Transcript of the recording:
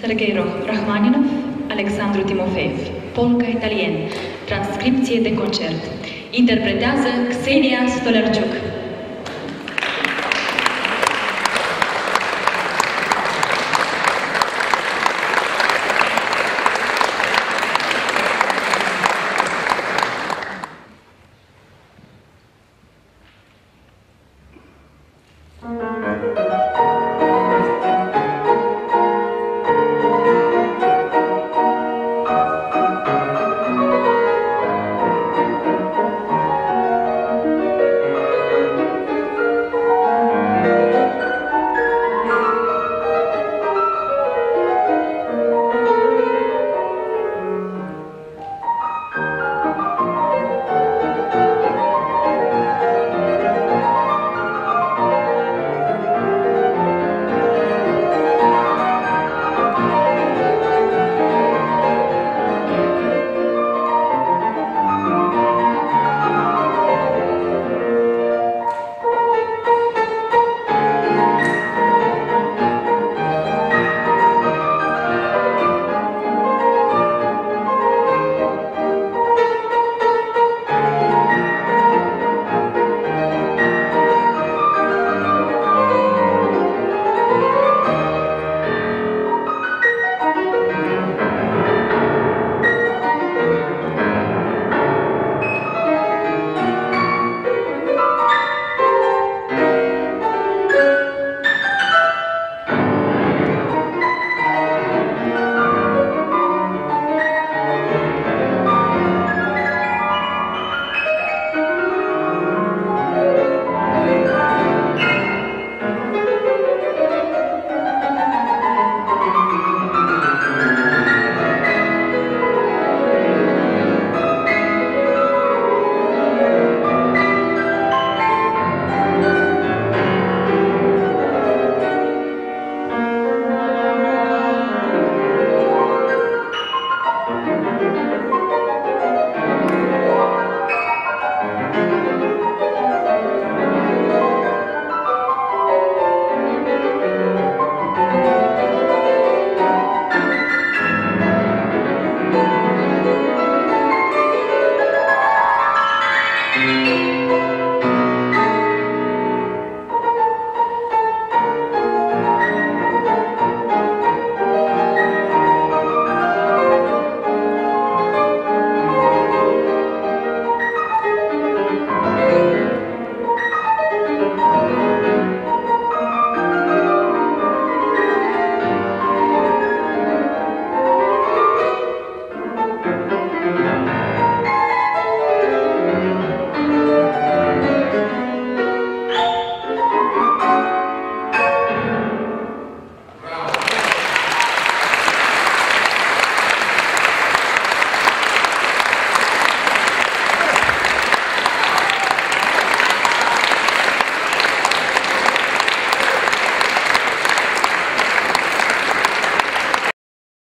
Sergei Rahmaninov, Alexandru Timofeev, Polca Italien, transcripție de concert. Interpretează Xenia Stolarciuc.